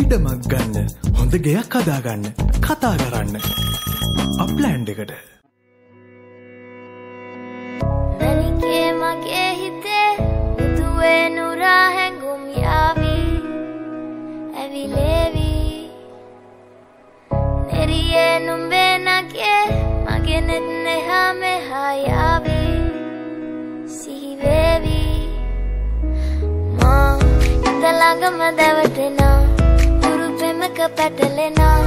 ඉඩමක් ගන්න හොඳ ගෙයක් හදාගන්න කතා කරන්න. අප්ලෑන්් එකට. මැනිකේ මගේ හිතේ මුතුවේ නුරා හැඟුම් යාවී. ඇවිලේවී. නෙරියේ නුම්බේ නගේ මගේ නෙත් නෙහා මෙහා යාවී. සිහිවේවී. මා හිත ළඟම දැවටෙනා. හුරු පෙමක පැටලෙනා.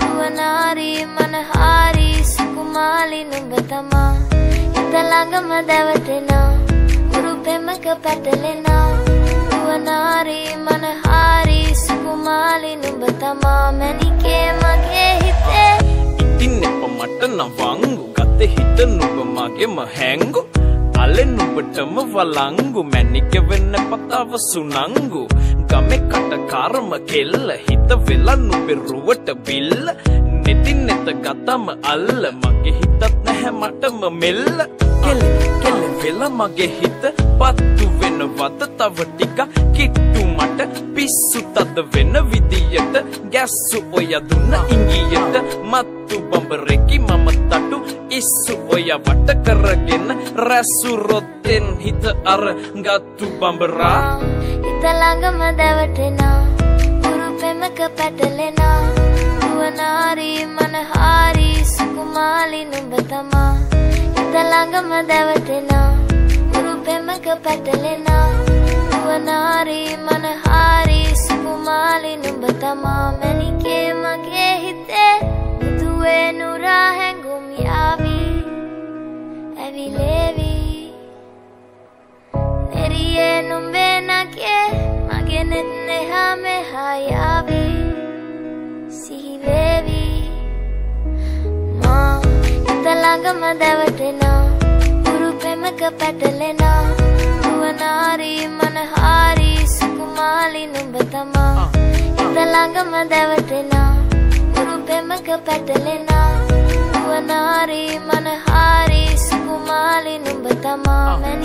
නුවනාරී මනහාරී සුකුමාලි නුඹ තමා. හිත ළඟම දැවටෙනා හුරු පෙමක පැටලෙනා. නුවනාරී මනහාරී සුකුමාලි නුඹ තමා. මැනිකේ මගේ හිතේ. ඉතින් එප මට නවංගු. ගත හිට නුඹ මගෙම හැංගු. අලෙ නුඹටම වලංගු මැනික වෙන්න පතාව සුනංගු. ගමෙ කට කර්ම කෙල්ල හිත වෙලා නුඹේ රුවට බිල්ල. නෙතින් නෙත ගතම අල්ල මගේ හිතත් නැහැ මටම මෙල්ල. කෙල්ල කෙල්ල වෙලා මගේ හිත පත්තු වෙනවද තව ටික කිට්ටු මට පිස්සු තද වෙන විදියට. ගැස්සු ඔය දුන්න ඉංගියට මත්තු බඹරෙකි මම තටු ඉස්සු ඔය වට කරගෙන රැස්සු රොත්තෙන් හිත අර ගත්තු බඹරා. හිත ළඟම දැවටෙනා. හුරු පෙමක පැටලෙනා. නුවනාරී මනහාරී සුකුමාලි නුඹ තමා. හිත ළඟම දැවටෙනා. හුරු පෙමක පැටලෙනා. නුවනාරී මනහාරී සුකුමාලි නුඹ තමා. මැනිකේ මගේ හිතේ මුතුවේ නුරා කෙනෙත් මෙහා මෙහා යාවි සිහිවේවි මා ඇත ළඟම දැවටෙනා උරු පෙමක පැටලෙනා නුවනාරී මනහාරී සුකුමාලි නුඹ තමා ඇත ළඟම දැවටෙනා උරු පෙමක පැටලෙනා නුවනාරී මනහාරී සුකුමාලි නුඹ තමා